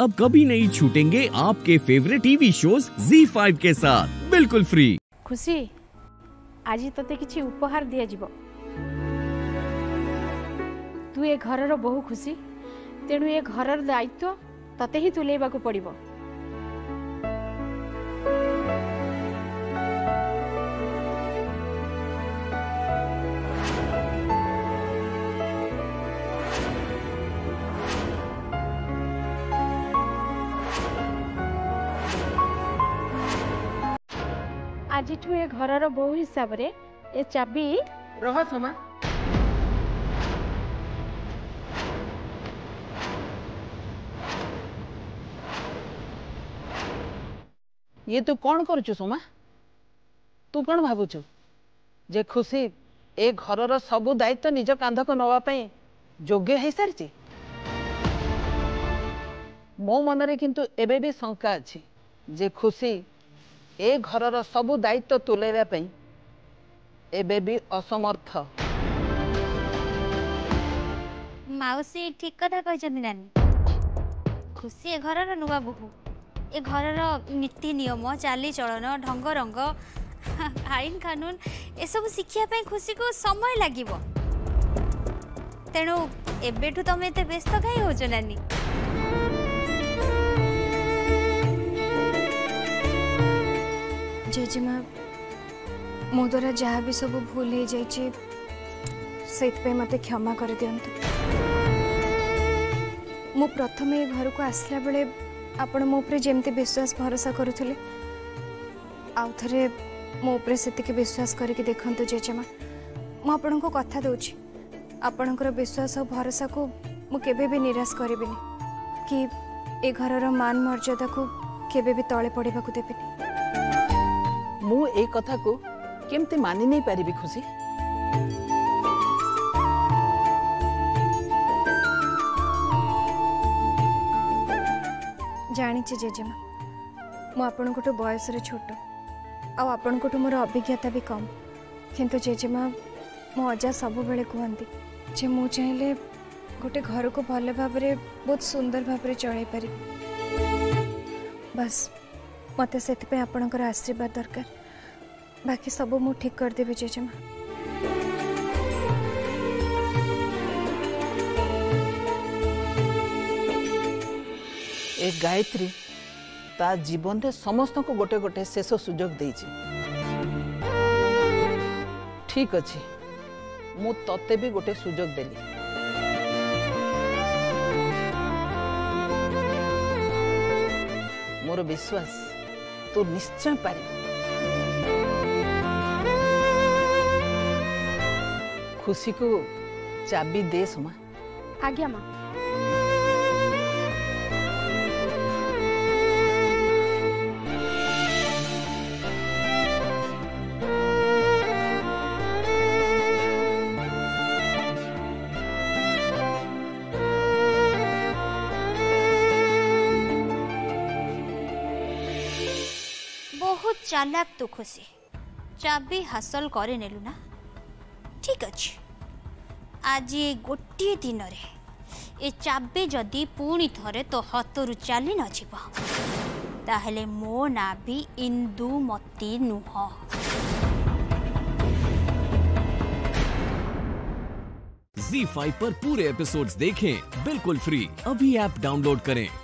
अब कभी नहीं छूटेंगे आपके फेवरेट टीवी शोज Z5 के साथ बिल्कुल फ्री खुशी आज तते किछि उपहार दिया जीवो तू ए घरर बहु खुशी तेनु ए घरर दायित्व तते ही तुलेबा को पड़िबो ଆଜିଠୁ ଏ ଘରର ବୋହୂ ହିସାବରେ ଏ ଚାବି ରହ ସମା ଇଏ ତୁ କ'ଣ କରୁଛୁ ସୋମା ତୁ କ'ଣ ଭାବୁଛୁ ଯେ ଖୁସି ଏ ଘରର ସବୁ ଦାୟିତ୍ୱ ନିଜ କାନ୍ଧକୁ ନେବା ପାଇଁ ଯୋଗ୍ୟ ହେଇସାରିଛି ମୋ ମନରେ କିନ୍ତୁ ଏବେ ବି ଶଙ୍କା ଅଛି ଯେ ଖୁସି ए घरर सबो दायित्व तुलेबे पै ए बेबी असमर्थ मौसी ठीक कथा कहछन् नानी खुशी ए घरर नबाबु हु ए घरर नीति नियम चाली चलन ढंग रंग आइन कानून ए सब सिकिया पै खुशी को समय लागिवो तेनो एबेठु तमे ते व्यस्त काही होजो नानी मो द्वारा जहाँ भी सब भूल हो जाए मत क्षमा कर दिंतु मु प्रथम ये घर को आसला बेले आपति विश्वास भरोसा करुले आउ थे मोरे से विश्वास कर देखते जेजेमा मुण को कथा दूची आपणकर विश्वास और भरोसा को मुझे भी निराश कर घर मान मर्यादा को केवे भी तले पड़े देवी मु को केमती मानि नहीं पारि खुशी जाणी जेजेमा मुण बयस छोट आपण को मोर अभिज्ञता भी कम किंतु जेजेमा मो अजा सब बड़े कहते जे मु चाहिए गोटे घर को भल भाव बहुत सुंदर भाव चल पार बस मत से आपणकर आशीर्वाद दरकार बाकी सब मु ठीक करदेवि जेजेमा ए गायत्री ता जीवन रे समस्त को गोटे गोटे शेष सुजोग देछि ठीक अछि मु तते भी गोटे सुजोग देली मोर विश्वास तू निश्चय पारिबु खुशी को चाबी दे सुमा आज्ञा माँ बहुत चालाक तू खुशी चाबी हासिल करे नेलु ना ठीक अच्छे आज गोटे दिन रे ए चाबे जदि पुणी थरे तो हतरु चली नो ना भी इंदुमती नुह Z5 पर पूरे एपिसोड्स देखें बिल्कुल फ्री अभी ऐप डाउनलोड करें